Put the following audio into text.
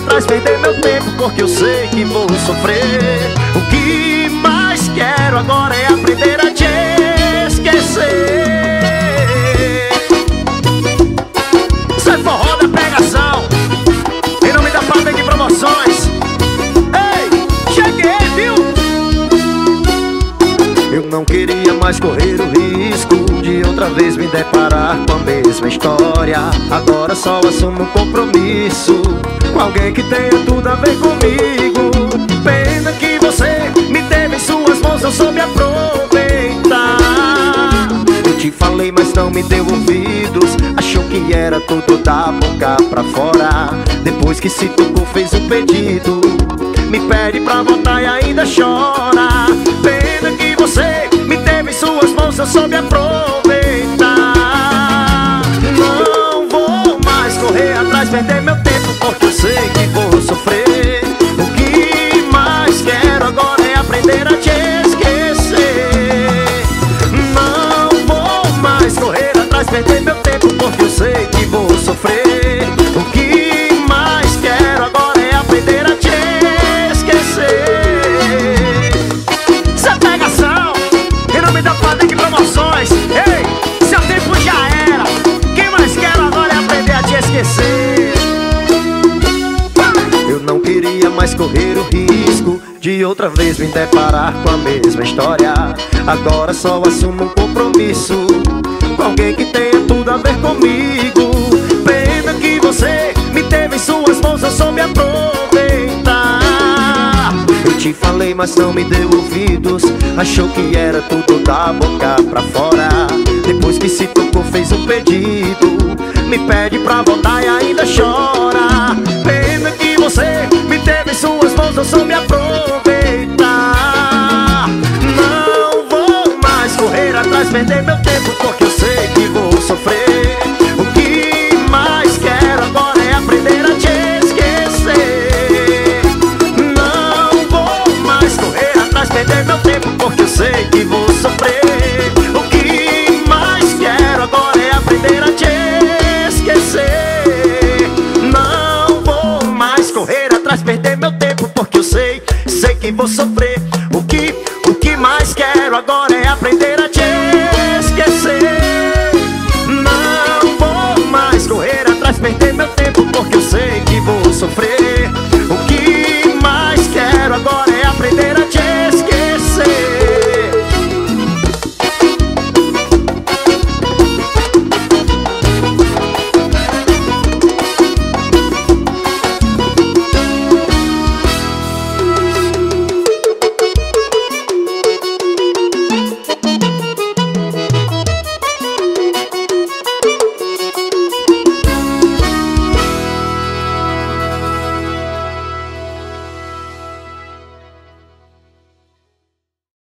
atrás, perder meu tempo, porque eu sei que vou sofrer. O que mais quero agora é aprender a te esquecer. Sai forró da pegação, em nome da fábrica de promoções. Ei, cheguei, viu? Eu não queria mais correr o risco de outra vez me deparar com a mesma história. Agora só assumo um compromisso com alguém que tenha tudo a ver comigo. Pena que você me teve em suas mãos, eu soube aproveitar. Eu te falei, mas não me deu ouvidos. Achou que era tudo da boca pra fora. Depois que se tocou, fez um pedido. Me pede pra voltar e ainda chora. Pena que você me teve em suas mãos, eu soube aproveitar. Correr atrás, perder meu tempo, porque eu sei que vou sofrer. O que mais quero agora é aprender a te esquecer. Não vou mais correr atrás, perder meu tempo, porque eu sei que vou sofrer. Correr o risco de outra vez me deparar com a mesma história. Agora só assumo um compromisso com alguém que tenha tudo a ver comigo. Pena que você me teve em suas mãos, eu soube aproveitar. Eu te falei, mas não me deu ouvidos. Achou que era tudo da boca pra fora. Depois que se tocou, fez um pedido. Me pede pra voltar e ainda chora. perder meu tempo porque eu sei que vou sofrer. O que mais quero agora é aprender a te esquecer. Não vou mais correr atrás, perder meu tempo porque eu sei que vou sofrer. O que mais quero agora é aprender a te esquecer. Não vou mais correr atrás, perder meu tempo porque eu sei, sei que vou sofrer. O que, o que mais quero agora é aprender a te